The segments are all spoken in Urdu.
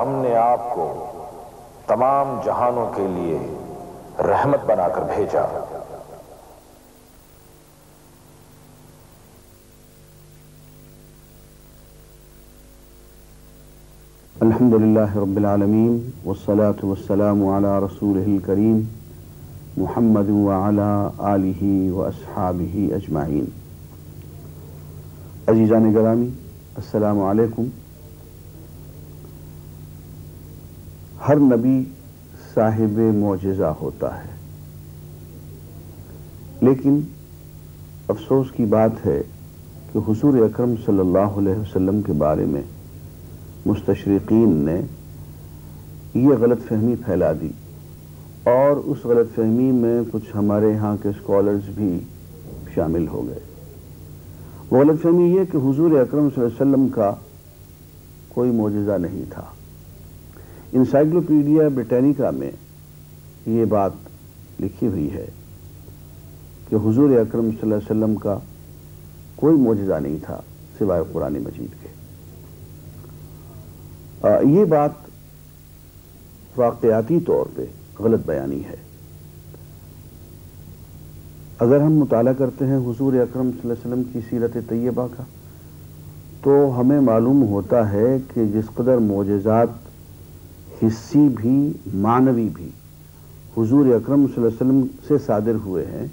ہم نے آپ کو تمام جہانوں کے لیے رحمت بنا کر بھیجا۔ الحمد لله رب العالمين والصلاة والسلام على رسوله الكريم محمد وعلى آله وأصحابه أجمعين عزیزان گرامی، السلام علیکم۔ ہر نبی صاحب معجزہ ہوتا ہے۔ لیکن افسوس کی بات ہے کہ حضور اکرم صلی اللہ علیہ وسلم کے بارے میں مستشرقین نے یہ غلط فہمی پھیلا دی۔ اور اس غلط فہمی میں کچھ ہمارے ہاں کے اسکالرز بھی شامل ہو گئے۔ وہ غلط فہمی یہ کہ حضور اکرم صلی اللہ علیہ وسلم کا کوئی معجزہ نہیں تھا۔ انسائکلوپیڈیا بریٹینیکا میں یہ بات لکھی ہوئی ہے کہ حضور اکرم صلی اللہ علیہ وسلم کا کوئی معجزہ نہیں تھا سوائے قرآن مجید کے۔ یہ بات واقعاتی طور پہ غلط بیانی ہے۔ اگر ہم مطالعہ کرتے ہیں حضور اکرم صلی اللہ علیہ وسلم کی سیرت طیبہ کا، تو ہمیں معلوم ہوتا ہے کہ جس قدر معجزات حصی بھی، معنوی بھی حضور اکرم صلی اللہ علیہ وسلم سے صادر ہوئے ہیں۔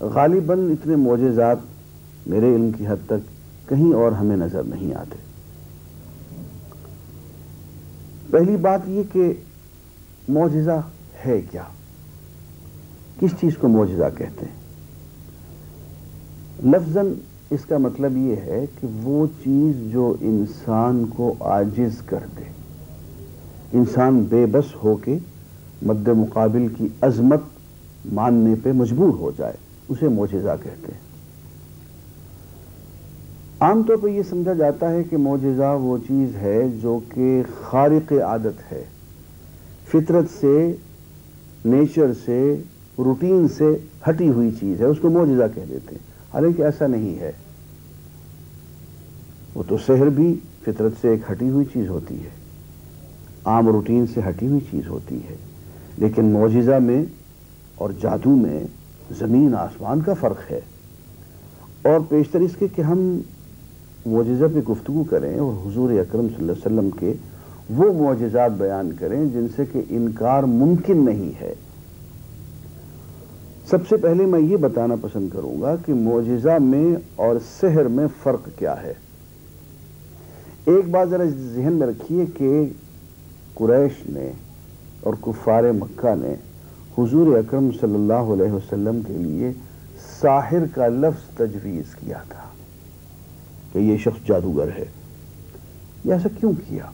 غالباً اتنے معجزات میرے علم کی حد تک کہیں اور ہمیں نظر نہیں آتے۔ پہلی بات یہ کہ معجزہ ہے کیا؟ کس چیز کو معجزہ کہتے ہیں؟ لفظ اس کا مطلب یہ ہے کہ وہ چیز جو انسان کو آجز کر دے۔ انسان بے بس ہو کے مد مقابل کی عظمت ماننے پہ مجبور ہو جائے، اسے معجزہ کہتے ہیں۔ عام طور پہ یہ سمجھا جاتا ہے کہ معجزہ وہ چیز ہے جو کہ خارق عادت ہے۔ فطرت سے، نیچر سے، روٹین سے ہٹی ہوئی چیز ہے، اس کو معجزہ کہہ دیتے ہیں۔ حالانکہ ایسا نہیں ہے۔ وہ تو سحر بھی فطرت سے ایک ہٹی ہوئی چیز ہوتی ہے۔ عام روٹین سے ہٹی ہوئی چیز ہوتی ہے۔ لیکن معجزہ میں اور جادو میں زمین آسمان کا فرق ہے۔ اور پیشتر اس کے کہ ہم معجزہ پہ گفتگو کریں اور حضور اکرم صلی اللہ علیہ وسلم کے وہ معجزات بیان کریں جن سے کہ انکار ممکن نہیں ہے۔ سب سے پہلے میں یہ بتانا پسند کروں گا کہ معجزہ میں اور سحر میں فرق کیا ہے۔ ایک بات ذرا ذہن میں رکھیے کہ قریش نے اور کفار مکہ نے حضور اکرم صلی اللہ علیہ وسلم کے لیے ساحر کا لفظ تجویز کیا تھا کہ یہ شخص جادوگر ہے۔ یہ ایسا کیوں کیا؟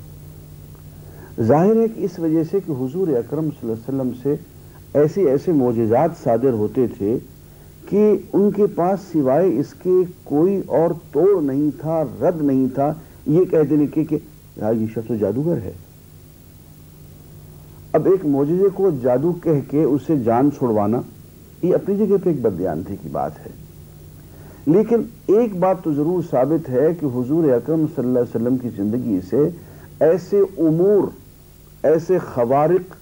ظاہر ہے کہ اس وجہ سے کہ حضور اکرم صلی اللہ علیہ وسلم سے ایسے ایسے معجزات صادر ہوتے تھے کہ ان کے پاس سوائے اس کے کوئی اور توڑ نہیں تھا، رد نہیں تھا۔ یہ کہتے نہیں کہ یہ شخص جادوگر ہے۔ اب ایک معجزے کو جادو کہہ کے اسے جان چھوڑوانا یہ اپنی جگہ پہ ایک بدیانتی کی بات ہے۔ لیکن ایک بات تو ضرور ثابت ہے کہ حضور اکرم صلی اللہ علیہ وسلم کی زندگی سے ایسے امور، ایسے خوارق،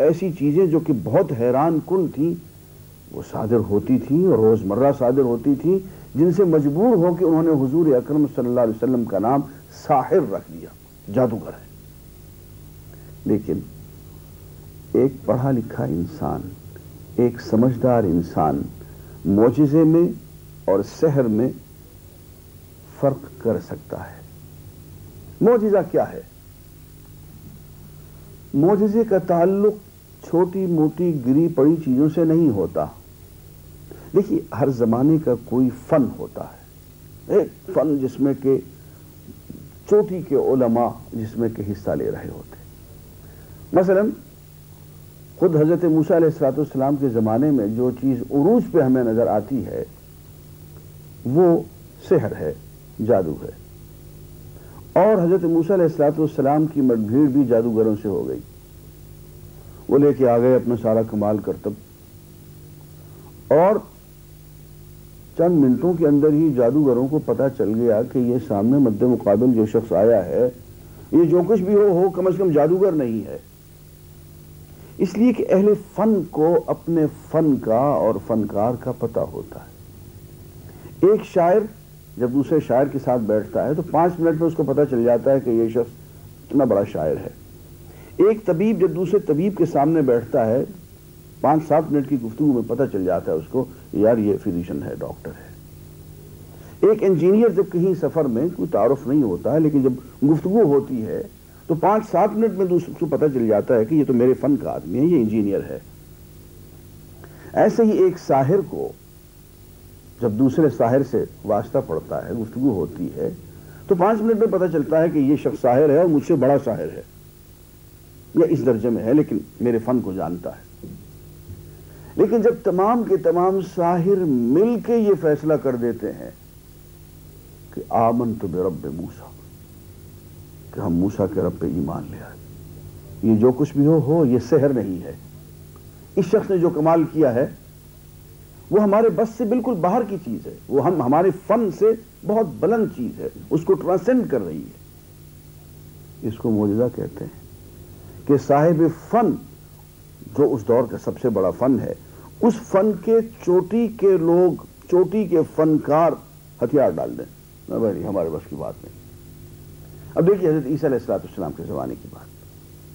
ایسی چیزیں جو کہ بہت حیران کن تھیں، وہ صادر ہوتی تھیں اور روزمرہ صادر ہوتی تھیں، جن سے مجبور ہو کہ انہوں نے حضور اکرم صلی اللہ علیہ وسلم کا نام ساحر رکھ دیا، جادوگر ہے۔ لیکن ایک پڑھا لکھا انسان، ایک سمجھدار انسان، معجزے میں اور سحر میں فرق کر سکتا ہے۔ معجزہ کیا ہے؟ معجزے کا تعلق چھوٹی موٹی گری پڑی چیزوں سے نہیں ہوتا۔ دیکھیے، ہر زمانے کا کوئی فن ہوتا ہے۔ ایک فن جس میں کہ چوٹی کے علماء جس میں کہ حصہ لے رہے ہوتے۔ مثلا خود حضرت موسیٰ علیہ السلاۃ والسلام کے زمانے میں جو چیز عروج پہ ہمیں نظر آتی ہے، وہ سحر ہے، جادو ہے۔ اور حضرت موسیٰ علیہ السلاط والسلام کی مٹ بھیڑ بھی جادوگروں سے ہو گئی۔ وہ لے کے آ گئے اپنا سارا کمال کرتب۔ اور چند منٹوں کے اندر ہی جادوگروں کو پتا چل گیا کہ یہ سامنے مد مقابل جو شخص آیا ہے، یہ جو کچھ بھی ہو ہو کم از کم جادوگر نہیں ہے۔ اس لیے کہ اہل فن کو اپنے فن کا اور فنکار کا پتہ ہوتا ہے۔ ایک شاعر جب دوسرے شاعر کے ساتھ بیٹھتا ہے تو پانچ منٹ میں اس کو پتہ چل جاتا ہے کہ یہ شخص اتنا بڑا شاعر ہے۔ ایک طبیب جب دوسرے طبیب کے سامنے بیٹھتا ہے، پانچ سات منٹ کی گفتگو میں پتہ چل جاتا ہے اس کو یار یہ فزیشن ہے، ڈاکٹر ہے۔ ایک انجینئر جب کہیں سفر میں کوئی تعارف نہیں ہوتا ہے، لیکن جب گفتگو ہوتی ہے تو پانچ سات منٹ میں دوسرے کو پتہ چل جاتا ہے کہ یہ تو میرے فن کا آدمی ہے، یہ انجینئر ہے۔ ایسے ہی ایک ساحر کو جب دوسرے ساحر سے واسطہ پڑتا ہے، گفتگو ہوتی ہے، تو پانچ منٹ میں پتہ چلتا ہے کہ یہ شخص ساحر ہے اور مجھ سے بڑا ساحر ہے۔ یا اس درجے میں ہے، لیکن میرے فن کو جانتا ہے۔ لیکن جب تمام کے تمام ساحر مل کے یہ فیصلہ کر دیتے ہیں کہ آمن تو بے رب موسا کہ ہم موسا کے رب پہ ایمان لے آئے۔ یہ جو کچھ بھی ہو ہو، یہ سحر نہیں ہے۔ اس شخص نے جو کمال کیا ہے، وہ ہمارے بس سے بالکل باہر کی چیز ہے۔ وہ ہم، ہمارے فن سے بہت بلند چیز ہے۔ اس کو ٹرانسینڈ کر رہی ہے۔ اس کو موجودہ کہتے ہیں کہ صاحب فن جو اس دور کا سب سے بڑا فن ہے، اس فن کے چوٹی کے لوگ، چوٹی کے فنکار ہتھیار ڈال دیں۔ بھائی، ہمارے بس کی بات نہیں۔ اب دیکھیے حضرت عیسیٰ علیہ السلاط السلام کے زمانے کی بات۔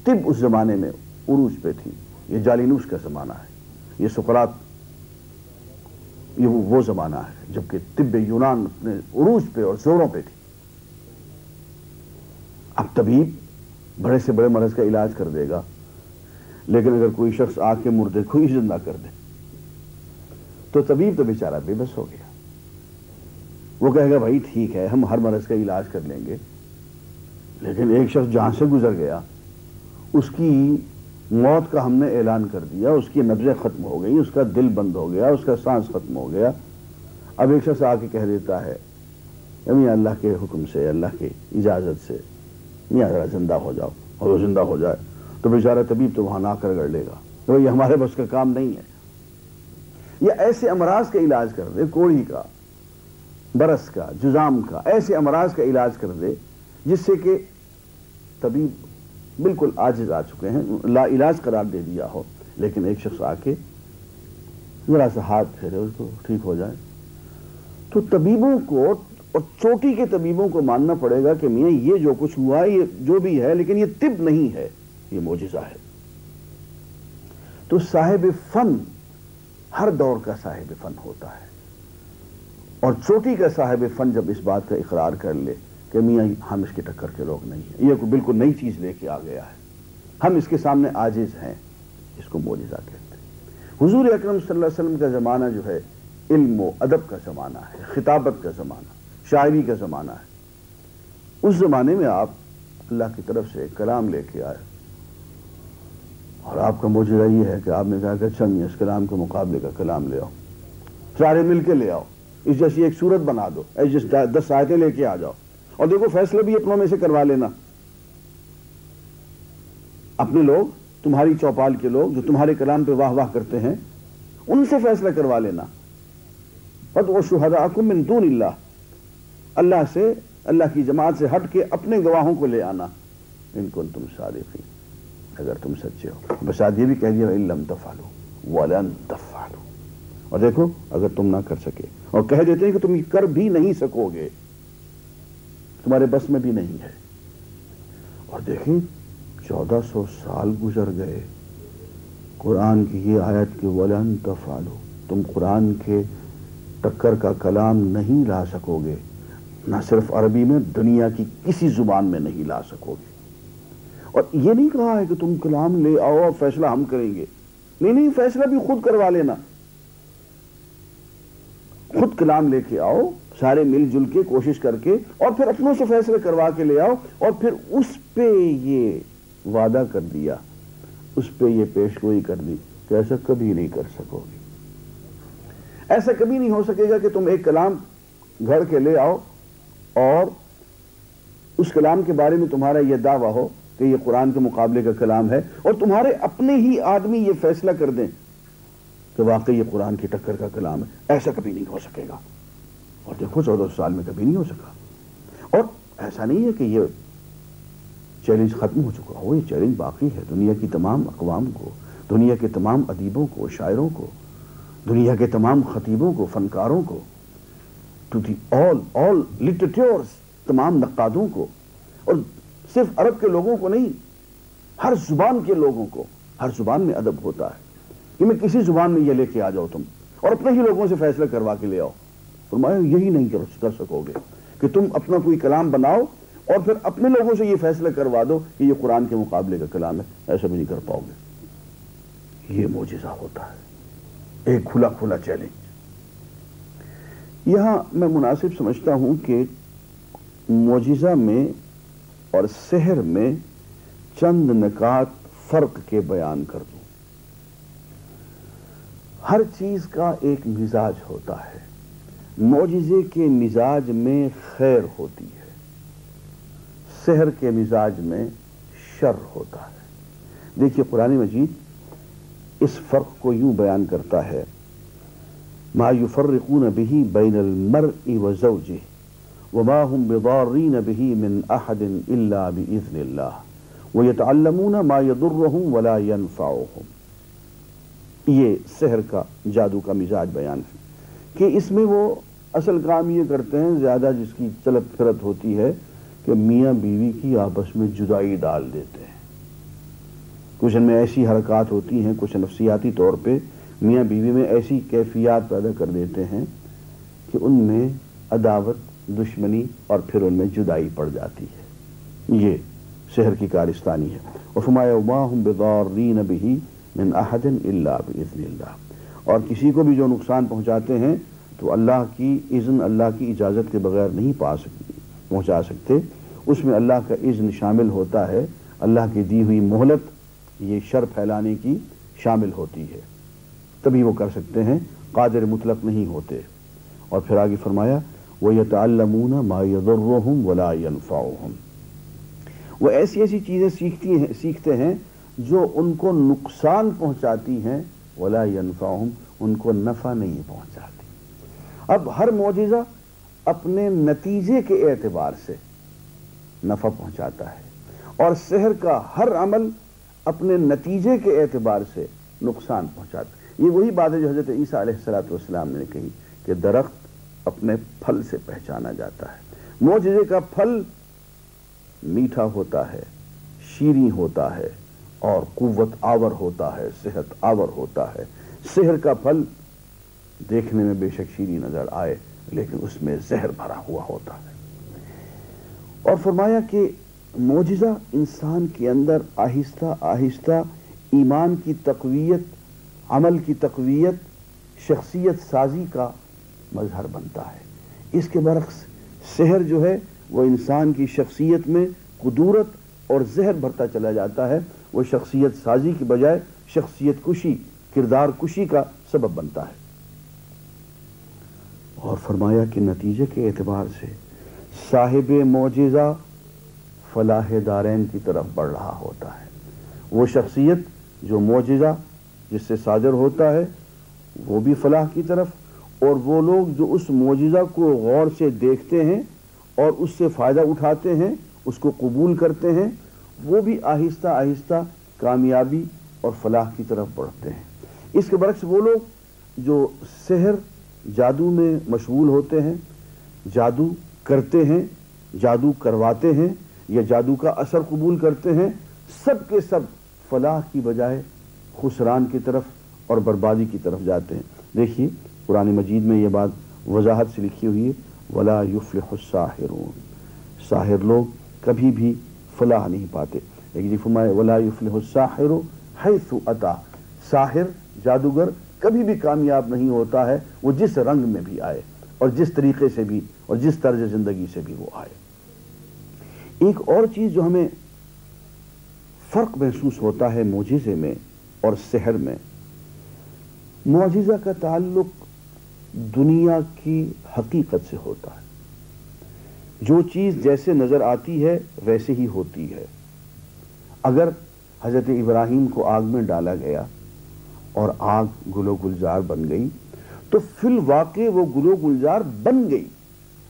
طب اس زمانے میں عروج پہ تھی۔ یہ جالینوس کا زمانہ ہے۔ یہ سقرات یہ وہ زمانہ ہے، جبکہ طب یونان اپنے عروج پہ اور زوروں پہ تھی۔ اب طبیب بڑے سے بڑے مرض کا علاج کر دے گا۔ لیکن اگر کوئی شخص آ کے مردے کو ہی زندہ کر دے، تو طبیب تو بیچارہ بے بس ہو گیا۔ وہ کہے گا، بھائی ٹھیک ہے، ہم ہر مرض کا علاج کر لیں گے۔ لیکن ایک شخص جہاں سے گزر گیا، اس کی موت کا ہم نے اعلان کر دیا، اس کی نبزیں ختم ہو گئی، اس کا دل بند ہو گیا، اس کا سانس ختم ہو گیا۔ اب ایک شخص آ کے کہہ دیتا ہے میاں، اللہ کے حکم سے، اللہ کی اجازت سے، میاں، ذرا زندہ ہو جاؤ اور وہ زندہ ہو جائے۔ تو بیچارہ طبیب تو وہاں نہ کر گڑ لے گا۔ یہ ہمارے بس کا کام نہیں ہے۔ یا ایسے امراض کا علاج کر دے، کوڑی کا، برس کا، جزام کا، ایسے امراض کا علاج کر دے، جس سے کہ طبیب بالکل آجز آ چکے ہیں، لا علاج قرار دے دیا ہو۔ لیکن ایک شخص آ کے ذرا سا ہاتھ پھیرے، اس کو ٹھیک ہو جائے۔ تو طبیبوں کو اور چوٹی کے طبیبوں کو ماننا پڑے گا کہ میاں، یہ جو کچھ ہوا، یہ جو بھی ہے، لیکن یہ طب نہیں ہے، یہ موجزہ ہے۔ تو صاحب فن، ہر دور کا صاحب فن ہوتا ہے۔ اور چوٹی کا صاحب فن جب اس بات کا اقرار کر لے کہ میاں ہم اس کے ٹکر کے لوگ نہیں ہیں۔ یہ بالکل نئی چیز لے کے آ گیا ہے۔ ہم اس کے سامنے آجز ہیں، اس کو موجزہ کہتے ہیں۔ حضور اکرم صلی اللہ علیہ وسلم کا زمانہ جو ہے، علم و ادب کا زمانہ ہے، خطابت کا زمانہ، شاعری کا زمانہ ہے۔ اس زمانے میں آپ اللہ کی طرف سے کلام لے کے آئے۔ اور آپ کا موجودہ یہ ہے کہ آپ نے کہا کہ چند اس کلام کے مقابلے کا کلام لے آؤ۔ سارے مل کے لے آؤ۔ اس جیسی ایک صورت بنا دو۔ ایس دس آیتیں لے کے آ جاؤ۔ اور دیکھو، فیصلے بھی اپنوں میں سے کروا لینا۔ اپنے لوگ، تمہاری چوپال کے لوگ جو تمہارے کلام پہ واہ واہ کرتے ہیں، ان سے فیصلہ کروا لینا۔ پت وہ شہدا من دون اللہ اللہ سے، اللہ کی جماعت سے ہٹ کے اپنے گواہوں کو لے آنا۔ ان کو تم صادقی اگر تم سچے ہو۔ بس آج یہ بھی کہہ دیا علم تفالو ولن تفالو اور دیکھو، اگر تم نہ کر سکے۔ اور کہہ دیتے ہیں کہ تم یہ کر بھی نہیں سکو گے۔ تمہارے بس میں بھی نہیں ہے۔ اور دیکھیں، چودہ سو سال گزر گئے۔ قرآن کی یہ آیت کی ولن تفالو تم قرآن کے ٹکر کا کلام نہیں لا سکو گے نہ صرف عربی میں، دنیا کی کسی زبان میں نہیں لا سکو گے اور یہ نہیں کہا ہے کہ تم کلام لے آؤ اور فیصلہ ہم کریں گے۔ نہیں نہیں، فیصلہ بھی خود کروا لینا۔ خود کلام لے کے آؤ سارے مل جل کے کوشش کر کے اور پھر اپنوں سے فیصلے کروا کے لے آؤ اور پھر اس پہ یہ وعدہ کر دیا، اس پہ یہ پیش گوئی کر دی کہ ایسا کبھی نہیں کر سکو گے۔ ایسا کبھی نہیں ہو سکے گا کہ تم ایک کلام گھڑ کے لے آؤ اور اس کلام کے بارے میں تمہارا یہ دعویٰ ہو کہ یہ قرآن کے مقابلے کا کلام ہے اور تمہارے اپنے ہی آدمی یہ فیصلہ کر دیں کہ واقعی یہ قرآن کی ٹکر کا کلام ہے۔ ایسا کبھی نہیں ہو سکے گا۔ اور دیکھو چودہ سال میں کبھی نہیں ہو سکا۔ اور ایسا نہیں ہے کہ یہ چیلنج ختم ہو چکا ہو، یہ چیلنج باقی ہے۔ دنیا کی تمام اقوام کو، دنیا کے تمام ادیبوں کو، شاعروں کو، دنیا کے تمام خطیبوں کو، فنکاروں کو to the all all literatures تمام نقادوں کو۔ اور صرف عرب کے لوگوں کو نہیں، ہر زبان کے لوگوں کو۔ ہر زبان میں ادب ہوتا ہے۔ کہ میں کسی زبان میں یہ لے کے آ جاؤ تم، اور اپنے ہی لوگوں سے فیصلہ کروا کے لے آؤ۔ فرمایا، یہی نہیں کر سکو گے۔ کہ تم اپنا کوئی کلام بناؤ اور پھر اپنے لوگوں سے یہ فیصلہ کروا دو کہ یہ قرآن کے مقابلے کا کلام ہے، ایسا بھی نہیں کر پاؤ گے۔ یہ موجزہ ہوتا ہے۔ ایک کھلا کھلا چیلنج یہاں میں مناسب سمجھتا ہوں کہ موجزہ میں اور سحر میں چند نکات فرق کے بیان کر دوں۔ ہر چیز کا ایک مزاج ہوتا ہے۔ معجزے کے مزاج میں خیر ہوتی ہے، سحر کے مزاج میں شر ہوتا ہے۔ دیکھیے قرآن مجید اس فرق کو یوں بیان کرتا ہے، ما يفرقون به بين المرء وزوجه وما هم بضارين به من احد الا باذن الله ويتعلمون ما يضرهم ولا ينفعهم یہ سحر کا جادو کا مزاج بیان ہے۔ کہ اس میں وہ اصل کام یہ کرتے ہیں زیادہ جس کی چلت پھرت ہوتی ہے کہ میاں بیوی کی آپس میں جدائی ڈال دیتے ہیں۔ کچھ ان میں ایسی حرکات ہوتی ہیں، کچھ نفسیاتی طور پہ میاں بیوی میں ایسی کیفیات پیدا کر دیتے ہیں کہ ان میں عداوت، دشمنی اور پھر ان میں جدائی پڑ جاتی ہے۔ یہ شہر کی کارستانی ہے۔ اور فرمایا بضارین بھی من احد الا باذن اللہ اور کسی کو بھی جو نقصان پہنچاتے ہیں، تو اللہ کی اذن، اللہ کی اجازت کے بغیر نہیں پا سکتے پہنچا سکتے۔ اس میں اللہ کا اذن شامل ہوتا ہے۔ اللہ کی دی ہوئی مہلت، یہ شر پھیلانے کی شامل ہوتی ہے۔ تبھی وہ کر سکتے ہیں، قادر مطلق نہیں ہوتے۔ اور پھر آگے فرمایا وہ یتعلمون ما يضرهم ولا ينفعهم۔ وہ ایسی ایسی چیزیں سیکھتی ہیں، سیکھتے ہیں جو ان کو نقصان پہنچاتی ہیں۔ ولا ينفعهم، ان کو نفع نہیں پہنچاتی۔ اب ہر معجزہ اپنے نتیجے کے اعتبار سے نفع پہنچاتا ہے اور سحر کا ہر عمل اپنے نتیجے کے اعتبار سے نقصان پہنچاتا ہے۔ یہ وہی بات ہے جو حضرت عیسیٰ علیہ السلام نے کہی کہ درخت اپنے پھل سے پہچانا جاتا ہے۔ معجزے کا پھل میٹھا ہوتا ہے، شیریں ہوتا ہے اور قوت آور ہوتا ہے، صحت آور ہوتا ہے۔ سحر کا پھل دیکھنے میں بے شک شیریں نظر آئے، لیکن اس میں زہر بھرا ہوا ہوتا ہے۔ اور فرمایا کہ معجزہ انسان کے اندر آہستہ آہستہ ایمان کی تقویت، عمل کی تقویت، شخصیت سازی کا مظہر بنتا ہے۔ اس کے برعکس سحر جو ہے، وہ انسان کی شخصیت میں قدورت اور زہر بھرتا چلا جاتا ہے۔ وہ شخصیت سازی کی بجائے شخصیت کشی، کردار کشی کا سبب بنتا ہے۔ اور فرمایا کہ نتیجے کے اعتبار سے صاحب معجزہ فلاح دارین کی طرف بڑھ رہا ہوتا ہے۔ وہ شخصیت جو معجزہ، جس سے صادر ہوتا ہے، وہ بھی فلاح کی طرف، اور وہ لوگ جو اس معجزہ کو غور سے دیکھتے ہیں اور اس سے فائدہ اٹھاتے ہیں، اس کو قبول کرتے ہیں وہ بھی آہستہ آہستہ کامیابی اور فلاح کی طرف بڑھتے ہیں۔ اس کے برعکس وہ لوگ جو سحر، جادو میں مشغول ہوتے ہیں، جادو کرتے ہیں، جادو کرواتے ہیں یا جادو کا اثر قبول کرتے ہیں، سب کے سب فلاح کی بجائے خسران کی طرف اور بربادی کی طرف جاتے ہیں۔ دیکھیے، قرآن مجید میں یہ بات وضاحت سے لکھی ہوئی ہے، ولا یفلح الساحرون۔ ساحر لوگ کبھی بھی فلاح نہیں پاتے۔ لیکن جی فرمائے ولا یفلح الساحر حیث اتا ساحر، جادوگر، کبھی بھی کامیاب نہیں ہوتا ہے، وہ جس رنگ میں بھی آئے اور جس طریقے سے بھی اور جس طرز زندگی سے بھی وہ آئے۔ ایک اور چیز جو ہمیں فرق محسوس ہوتا ہے معجزے میں اور سحر میں، معجزہ کا تعلق دنیا کی حقیقت سے ہوتا ہے۔ جو چیز جیسے نظر آتی ہے ویسے ہی ہوتی ہے۔ اگر حضرت ابراہیم کو آگ میں ڈالا گیا اور آگ گلو گلزار بن گئی، تو فی الواقع وہ گلو گلزار بن گئی۔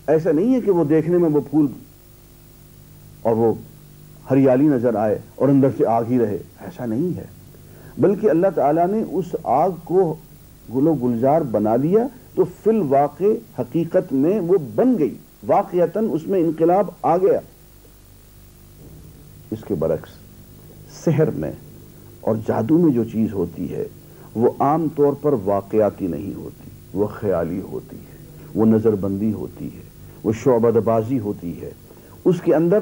ایسا نہیں ہے کہ وہ دیکھنے میں وہ پھول اور وہ ہریالی نظر آئے اور اندر سے آگ ہی رہے۔ ایسا نہیں ہے۔ بلکہ اللہ تعالیٰ نے اس آگ کو گل و گلزار بنا دیا تو فی الواقع حقیقت میں وہ بن گئی۔ واقعتاً اس میں انقلاب آ گیا۔ اس کے برعکس، سحر میں اور جادو میں جو چیز ہوتی ہے، وہ عام طور پر واقعاتی نہیں ہوتی، وہ خیالی ہوتی ہے، وہ نظر بندی ہوتی ہے، وہ شعبہ بازی ہوتی ہے۔ اس کے اندر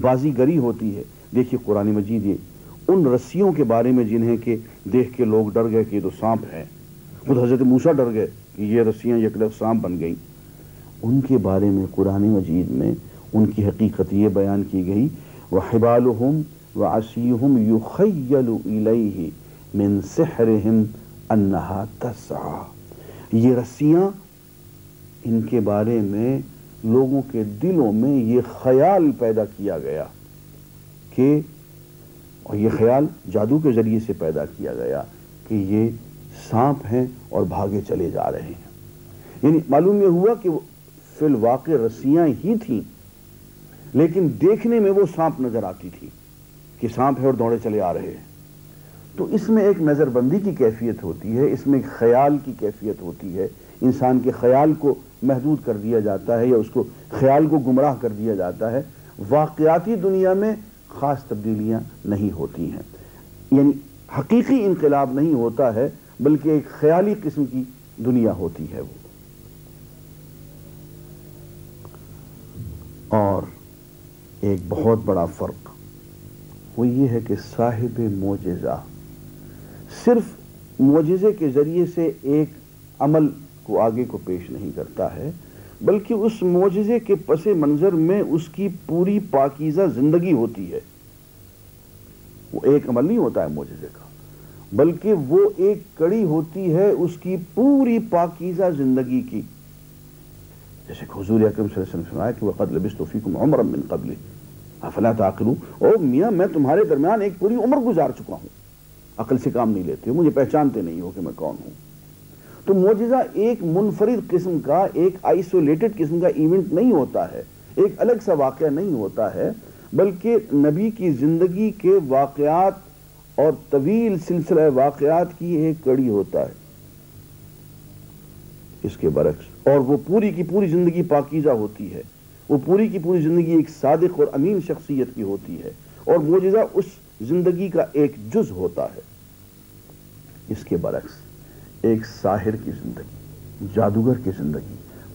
بازی گری ہوتی ہے۔ دیکھیے قرآن مجید یہ، ان رسیوں کے بارے میں جنہیں کہ دیکھ کے لوگ ڈر گئے کہ یہ تو سانپ ہے خود حضرت موسا ڈر گئے کہ یہ رسیاں یکلک سانپ بن گئیں۔ ان کے بارے میں قرآن مجید میں ان کی حقیقت یہ بیان کی گئی وحبالہم وعصیہم یخیل الیہ من سحرہم انہا تسعا یہ رسیاں ان کے بارے میں لوگوں کے دلوں میں یہ خیال پیدا کیا گیا کہ، اور یہ خیال جادو کے ذریعے سے پیدا کیا گیا کہ یہ سانپ ہیں اور بھاگے چلے جا رہے ہیں۔ یعنی معلوم یہ ہوا کہ فی الواقع رسیاں ہی تھیں، لیکن دیکھنے میں وہ سانپ نظر آتی تھی کہ سانپ ہے اور دوڑے چلے آ رہے ہیں۔ تو اس میں ایک نظر بندی کی کیفیت ہوتی ہے، اس میں ایک خیال کی کیفیت ہوتی ہے۔ انسان کے خیال کو محدود کر دیا جاتا ہے یا اس کو خیال کو گمراہ کر دیا جاتا ہے۔ واقعاتی دنیا میں خاص تبدیلیاں نہیں ہوتی ہیں۔ یعنی حقیقی انقلاب نہیں ہوتا ہے، بلکہ ایک خیالی قسم کی دنیا ہوتی ہے وہ۔ اور ایک بہت بڑا فرق وہ یہ ہے کہ صاحب معجزہ صرف معجزے کے ذریعے سے ایک عمل کو آگے کو پیش نہیں کرتا ہے، بلکہ اس معجزے کے پس منظر میں اس کی پوری پاکیزہ زندگی ہوتی ہے۔ وہ ایک عمل نہیں ہوتا ہے معجزے کا، بلکہ وہ ایک کڑی ہوتی ہے اس کی پوری پاکیزہ زندگی کی۔ جیسے کہ حضور اکرم صلی اللہ علیہ وسلم سنایا کہ وَقَدْ لَبِسْتُ فِيكُمْ عُمْرًا مِّن قَبْلِ افلا تعقلون؟ او میاں میں تمہارے درمیان ایک پوری عمر گزار چکا ہوں۔ عقل سے کام نہیں لیتے ہو مجھے پہچانتے نہیں ہو کہ میں کون ہوں۔ تو معجزہ ایک منفرد قسم کا، ایک آئسولیٹڈ قسم کا ایونٹ نہیں ہوتا ہے۔ ایک الگ سا واقعہ نہیں ہوتا ہے، بلکہ نبی کی زندگی کے واقعات اور طویل سلسلہ واقعات کی ایک کڑی ہوتا ہے۔ اس کے برعکس۔ اور وہ پوری کی پوری زندگی پاکیزہ ہوتی ہے۔ وہ پوری کی پوری زندگی ایک صادق اور امین شخصیت کی ہوتی ہے۔ اور معجزہ اس زندگی کا ایک جز ہوتا ہے۔ اس کے برعکس، ایک ساحر کی زندگی، جادوگر کی زندگی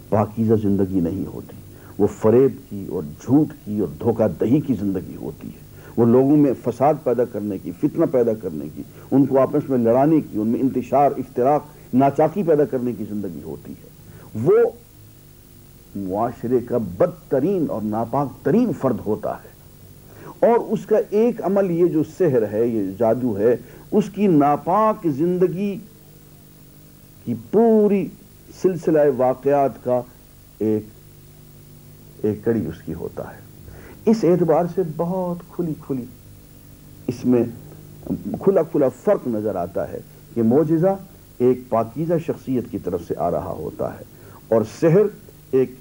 پاکیزہ زندگی نہیں ہوتی۔ وہ فریب کی اور جھوٹ کی اور دھوکہ دہی کی زندگی ہوتی ہے۔ وہ لوگوں میں فساد پیدا کرنے کی، فتنہ پیدا کرنے کی، ان کو آپس میں لڑانے کی، ان میں انتشار، افتراق ناچاکی پیدا کرنے کی زندگی ہوتی ہے۔ وہ معاشرے کا بدترین اور ناپاک ترین فرد ہوتا ہے۔ اور اس کا ایک عمل یہ جو سحر ہے، یہ جادو ہے، اس کی ناپاک زندگی کی پوری سلسلہ واقعات کا ایک ایک کڑی اس کی ہوتا ہے۔ اس اعتبار سے بہت کھلی کھلی اس میں کھلا کھلا فرق نظر آتا ہے کہ معجزہ ایک پاکیزہ شخصیت کی طرف سے آ رہا ہوتا ہے اور سحر ایک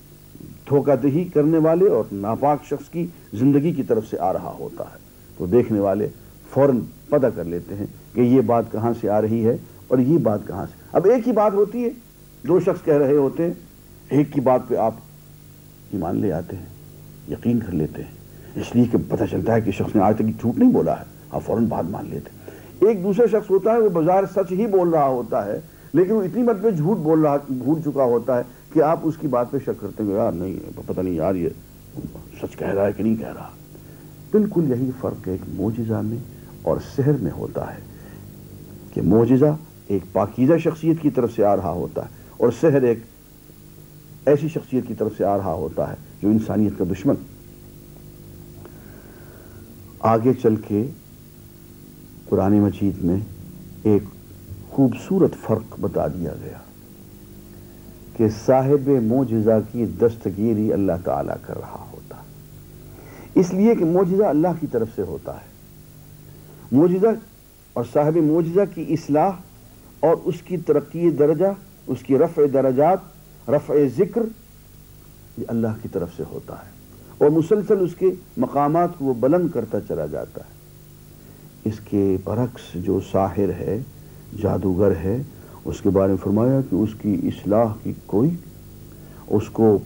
دھوکہ دہی کرنے والے اور ناپاک شخص کی زندگی کی طرف سے آ رہا ہوتا ہے۔ تو دیکھنے والے فوراً پتہ کر لیتے ہیں کہ یہ بات کہاں سے آ رہی ہے اور یہ بات کہاں سے۔ اب ایک ہی بات ہوتی ہے۔ دو شخص کہہ رہے ہوتے ہیں۔ ایک کی بات پہ آپ ایمان لے آتے ہیں، یقین کر لیتے ہیں۔ اس لیے کہ پتہ چلتا ہے کہ شخص نے آج تک جھوٹ نہیں بولا ہے۔ آپ فوراً بات مان لیتے ہیں۔ ایک دوسرا شخص ہوتا ہے، وہ بازار سچ ہی بول رہا ہوتا ہے، لیکن وہ اتنی بات پہ جھوٹ بول رہا، بھول چکا ہوتا ہے کہ آپ اس کی بات پہ شک کرتے ہیں یار نہیں، پتہ نہیں یار، یہ سچ کہہ رہا ہے کہ نہیں کہہ رہا۔ بالکل یہی فرق ایک موجزہ میں اور سحر میں ہوتا ہے کہ موجزہ ایک پاکیزہ شخصیت کی طرف سے آ رہا ہوتا ہے اور سحر ایک ایسی شخصیت کی طرف سے آ رہا ہوتا ہے جو انسانیت کا دشمن۔ آگے چل کے قرآن مجید میں ایک خوبصورت فرق بتا دیا گیا کہ صاحب موجزہ کی دستگیری اللہ تعالیٰ کر رہا ہوتا اس لیے کہ موجزہ اللہ کی طرف سے ہوتا ہے۔ موجزہ اور صاحب موجزہ کی اصلاح اور اس کی ترقی درجہ، اس کی رفع درجات، رفع ذکر یہ اللہ کی طرف سے ہوتا ہے۔ اور مسلسل اس کے مقامات کو وہ بلند کرتا چلا جاتا ہے۔ اس کے برعکس جو ساحر ہے، جادوگر ہے، اس کے بارے میں فرمایا کہ اس کی اصلاح کی کوئی، اس کو،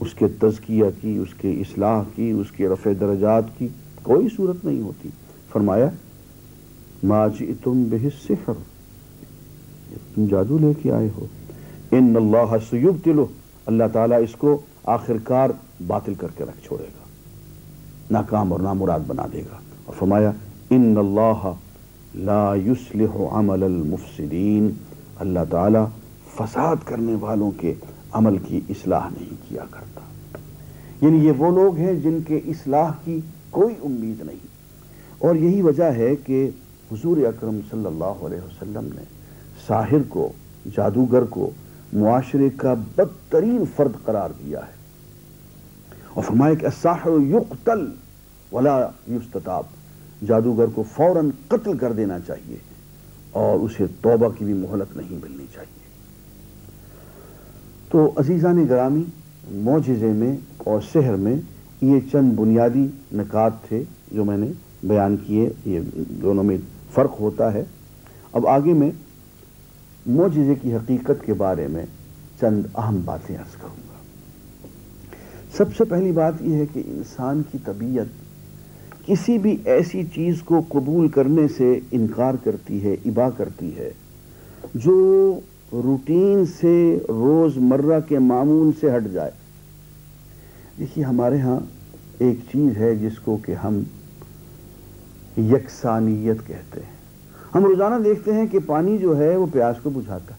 اس کے تزکیہ کی، اس کے اصلاح کی، اس کے رفع درجات کی کوئی صورت نہیں ہوتی۔ فرمایا، ما جئتم به السحر، تم جادو لے کے آئے ہو۔ ان اللہ سیبتلو، اللہ تعالیٰ اس کو آخر کار باطل کر کے رکھ چھوڑے گا۔ ناکام اور نامراد بنا دے گا۔ اور فرمایا ان اللہ لا يصلح عمل المفسدین اللہ تعالیٰ فساد کرنے والوں کے عمل کی اصلاح نہیں کیا کرتا۔ یعنی یہ وہ لوگ ہیں جن کے اصلاح کی کوئی امید نہیں۔ اور یہی وجہ ہے کہ حضور اکرم صلی اللہ علیہ وسلم نے ساحر کو، جادوگر کو معاشرے کا بدترین فرد قرار دیا ہے۔ اور فرمایا کہ الساحر یقتل ولا یستتاب۔ جادوگر کو فوراً قتل کر دینا چاہیے اور اسے توبہ کی بھی مہلت نہیں ملنی چاہیے۔ تو عزیزان گرامی، معجزے میں اور شہر میں یہ چند بنیادی نکات تھے جو میں نے بیان کیے، یہ دونوں میں فرق ہوتا ہے۔ اب آگے میں معجزے کی حقیقت کے بارے میں چند اہم باتیں عرض کروں گا۔ سب سے پہلی بات یہ ہے کہ انسان کی طبیعت کسی بھی ایسی چیز کو قبول کرنے سے انکار کرتی ہے ابا کرتی ہے۔ جو روٹین سے روز مرہ کے معمول سے ہٹ جائے۔ دیکھیے، ہمارے ہاں ایک چیز ہے جس کو کہ ہم یکسانیت کہتے ہیں۔ ہم روزانہ دیکھتے ہیں کہ پانی جو ہے وہ پیاس کو بجھاتا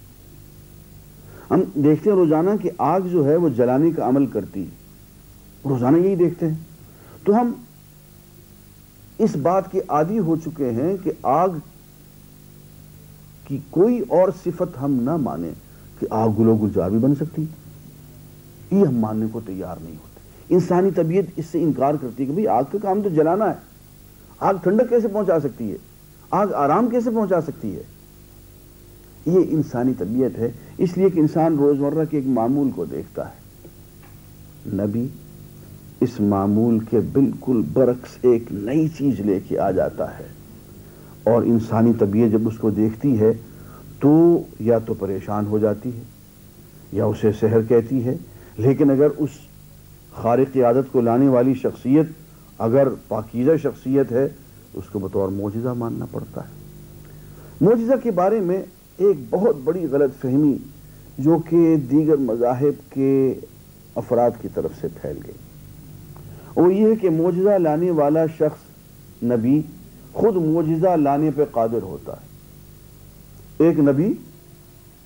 ہم دیکھتے ہیں روزانہ کہ آگ جو ہے وہ جلانے کا عمل کرتی روزانہ یہی دیکھتے ہیں۔ تو ہم اس بات کے عادی ہو چکے ہیں کہ آگ کی کوئی اور صفت ہم نہ مانیں کہ آگ گلو گلزار بھی بن سکتی۔ یہ ہم ماننے کو تیار نہیں ہوتے۔ انسانی طبیعت اس سے انکار کرتی ہے کہ بھئی آگ کا کام تو جلانا ہے۔ آگ ٹھنڈک کیسے پہنچا سکتی ہے؟ آگ آرام کیسے پہنچا سکتی ہے؟ یہ انسانی طبیعت ہے۔ اس لیے کہ انسان روزمرہ کے ایک معمول کو دیکھتا ہے۔ نبی اس معمول کے بالکل برعکس ایک نئی چیز لے کے آ جاتا ہے۔ اور انسانی طبیعت جب اس کو دیکھتی ہے، تو یا تو پریشان ہو جاتی ہے، یا اسے سحر کہتی ہے۔ لیکن اگر اس خارق عادت کو لانے والی شخصیت اگر پاکیزہ شخصیت ہے تو اس کو بطور موجزہ ماننا پڑتا ہے۔ موجزہ کے بارے میں ایک بہت بڑی غلط فہمی جو کہ دیگر مذاہب کے افراد کی طرف سے پھیل گئی۔ وہ یہ ہے کہ موجزہ لانے والا شخص نبی خود موجزہ لانے پہ قادر ہوتا ہے۔ ایک نبی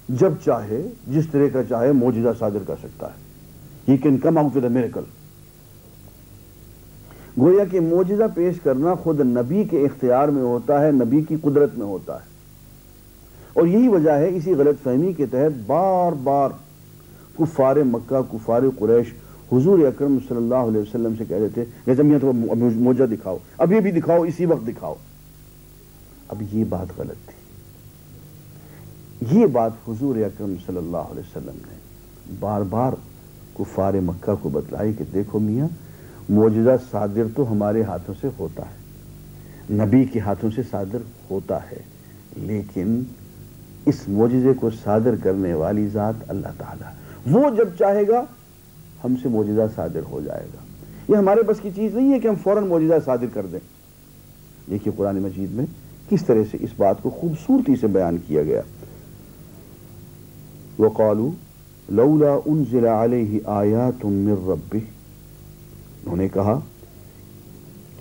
جب چاہے، جس طرح کا چاہے موجزہ صادر کر سکتا ہے۔ He can come out with a miracle گویا کہ موجزہ پیش کرنا خود نبی کے اختیار میں ہوتا ہے، نبی کی قدرت میں ہوتا ہے۔ اور یہی وجہ ہے، اسی غلط فہمی کے تحت بار بار کفار مکہ، کفار قریش حضور اکرم صلی اللہ علیہ وسلم سے کہہ دیتے ہیں تو موجہ دکھاؤ اب یہ بھی دکھاؤ، اسی وقت دکھاؤ۔ اب یہ بات غلط تھی۔ یہ بات حضور اکرم صلی اللہ علیہ وسلم نے بار بار کفار مکہ کو بتلائی کہ دیکھو میاں موجزہ صادر تو ہمارے ہاتھوں سے ہوتا ہے۔ نبی کے ہاتھوں سے صادر ہوتا ہے، لیکن اس موجزے کو صادر کرنے والی ذات اللہ تعالیٰ۔ وہ جب چاہے گا ہم سے موجزہ صادر ہو جائے گا۔ یہ ہمارے بس کی چیز نہیں ہے کہ ہم فوراً موجزہ صادر کر دیں۔ دیکھیے قرآن مجید میں کس طرح سے اس بات کو خوبصورتی سے بیان کیا گیا۔ وَقَالُوا لَوْلَا أُنزِلَ عَلَيْهِ آيَاتٌ مِّن رَبِّهِ انہوں نے کہا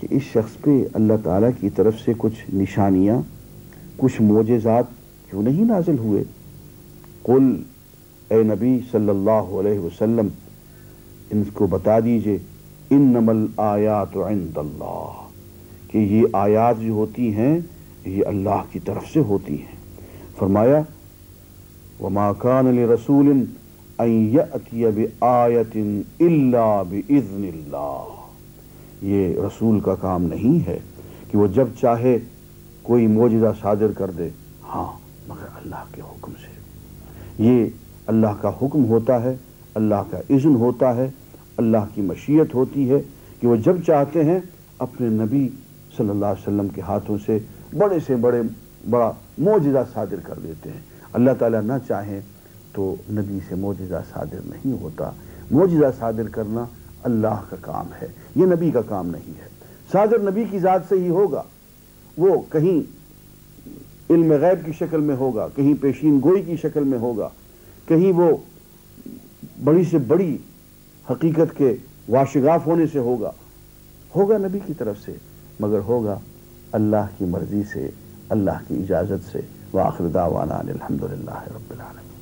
کہ اس شخص پہ اللہ تعالیٰ کی طرف سے کچھ نشانیاں، کچھ موجزات کیوں نہیں نازل ہوئے؟ قل اے نبی صلی اللہ علیہ وسلم ان کو بتا دیجیے ان نمل آیات عند اللہ، کہ یہ آیات جو ہوتی ہیں، یہ اللہ کی طرف سے ہوتی ہیں۔ فرمایا، وما كان لرسول ان يأتي بآية الا بإذن اللہ یہ رسول کا کام نہیں ہے کہ وہ جب چاہے کوئی موجزہ صادر کر دے۔ ہاں مگر اللہ کے حکم سے۔ یہ اللہ کا حکم ہوتا ہے اللہ کا اذن ہوتا ہے، اللہ کی مشیت ہوتی ہے کہ وہ جب چاہتے ہیں اپنے نبی صلی اللہ علیہ وسلم کے ہاتھوں سے بڑے سے بڑے بڑا معجزہ صادر کر دیتے ہیں۔ اللہ تعالیٰ نہ چاہیں تو نبی سے معجزہ صادر نہیں ہوتا۔ معجزہ صادر کرنا اللہ کا کام ہے، یہ نبی کا کام نہیں ہے۔ صادر نبی کی ذات سے ہی ہوگا۔ وہ کہیں علم غیب کی شکل میں ہوگا، کہیں پیشین گوئی کی شکل میں ہوگا، کہیں وہ بڑی سے بڑی حقیقت کے واشگاف ہونے سے ہوگا۔ ہوگا نبی کی طرف سے، مگر ہوگا اللہ کی مرضی سے، اللہ کی اجازت سے۔ وآخر دعوانا الحمد للہ رب العالمین۔